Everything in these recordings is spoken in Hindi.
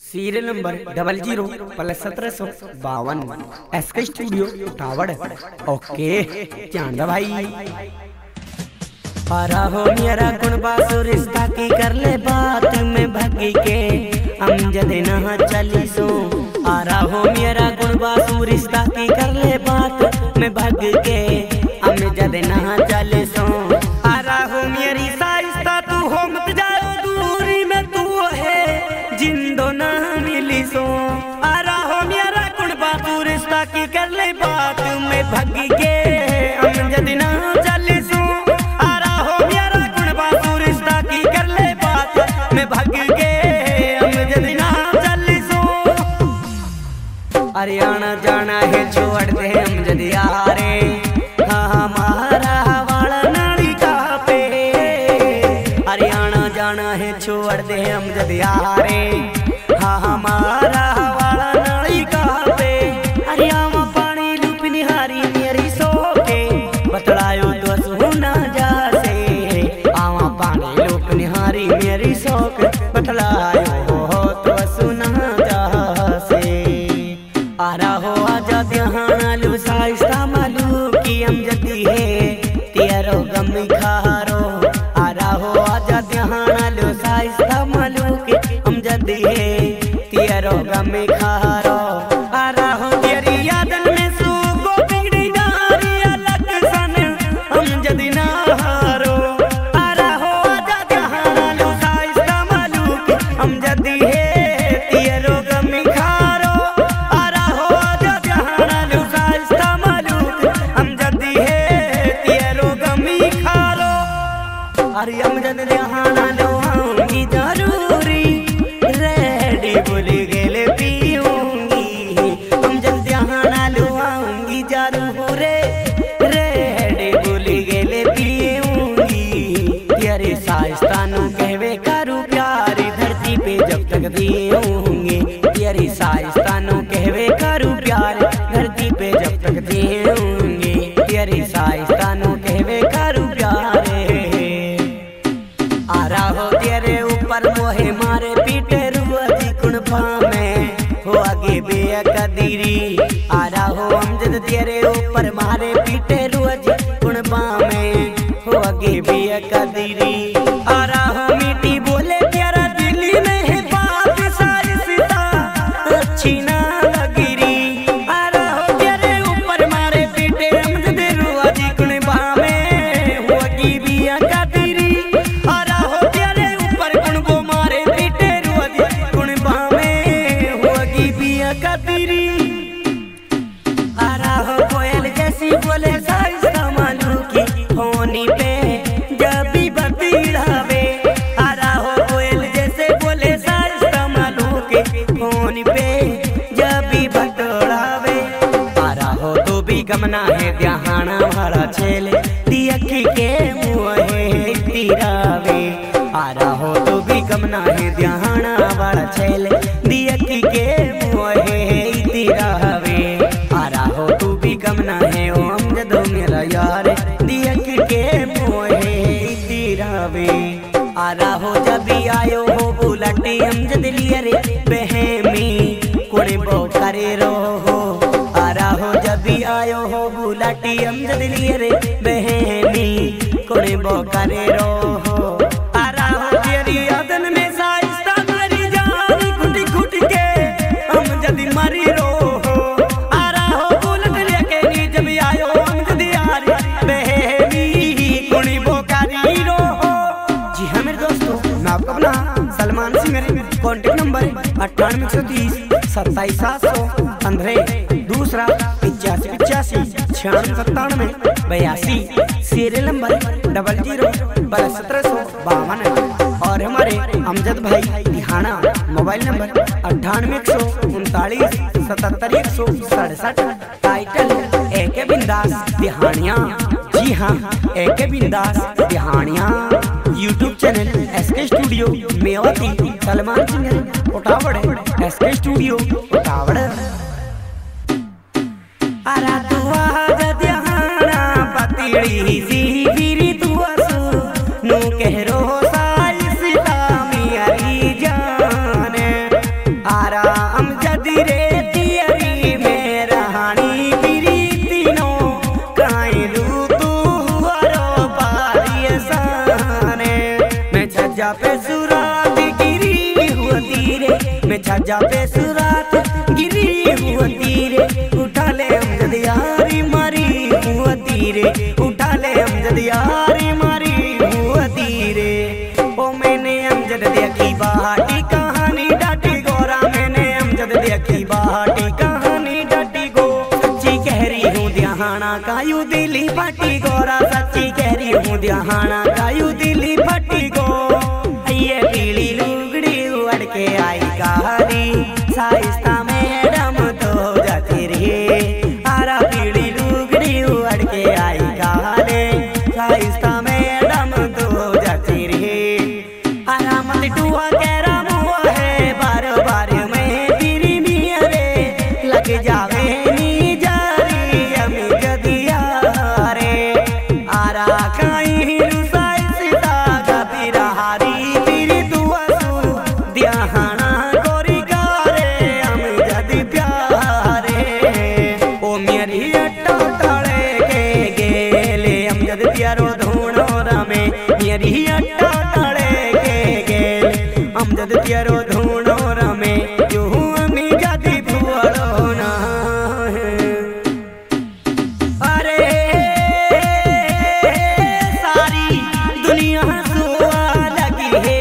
Serial number double zero plus सत्रह सौ बावन एस के स्टूडियो उठावड़। ओके चांदा भाई। हरा हो मेरा गुण बासु रिश्ता की कर ले बात में भगी के। हम जद न चली सो हरा हो मेरा गुण बासु रिश्ता की कर ले बात में भग के। हरियाणा जाना है, छोड़ दे हम जदिया यारे हाँ हमारा वाला नाली का पे। हरियाणा जाना है, छोड़ दे हम जदिया हाँ हमारा अरे जन ज़रूरी रेडी बोल गेले पीऊँगी। हम जन ध्यान आलू आऊँगी जरूरे रेडी पीऊँगी। यारे साइस्तानों कहवे करू प्यारी, धरती पे जब तक दिए बेया कदीरी। आरा हो अमजद तेरे ऊपर, मारे पीटे रोज। कुणपा में हो आगे बेया कदीरी। भी है ध्याना भरा छेले। दी अखी के मुँहे तीरावे। आ हो तो भी गमना है दहाना भरा छेले। बुलटे अमजद लिया रे बहमी कुड़े बो करे रो हो। आरा हो तेरी यादन में साइस्ता मेरी जान कुटी कुटी के हम जदी मरी रो हो। आरा हो बुलट लेके नी जब आयो हम जदी यार बहनी कुड़ी बोकारी रो हो। जी हाँ मेरे दोस्तों मैं आपका अपना सलमान सिंह मेरे कॉन्टेक्ट नंबर अट्ठानवे सौ तीस, सत्ताईस सात सौ पंद्रह दूसरा, पिचासी। छियानवे सत्तानवे, बयासी सीरियल नंबर डबल ज़ीरो बारह सत्रह सौ बावन और हमारे अमजद भाई, दिहाना, मोबाइल नंबर, अट्ठानवे एक सौ उनतालीस, सतहत्तर एक सौ सड़सठ। टाइटल ए के बिंदास दिहानिया। जी हाँ A K Bindas Dihaniya. YouTube channel S K studio Mewati, Salman Singh Uthawad S K studio जबे सुरात गिरी हुआ तीरे, उठा ले मारी हुआ तीरे, उठा ले मारी हुआ तीरे। ओ मैंने कहानी डाटी गोरा मैंने अमजद कहानी डाटी गो। सच्ची कहरी हूँ, दिहाना कायू दिली गोरा सच्ची कहरी हूँ, दिहाना तेरी अट्टा तड़े गे गे। हम जद तेरो धूनो रमे अमी ना अरे, सारी दुनिया लगी है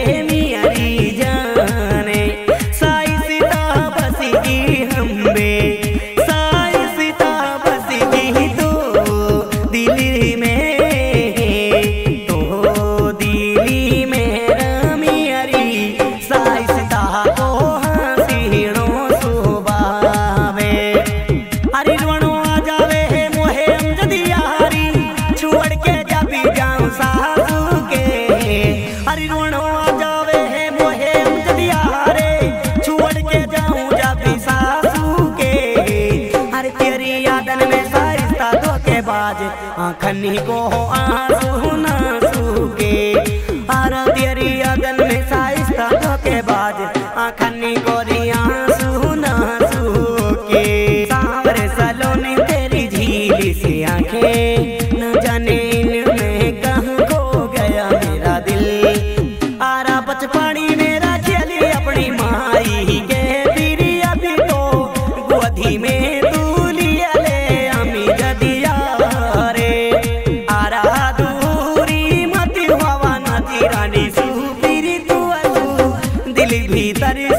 आज आखनी को आ That is.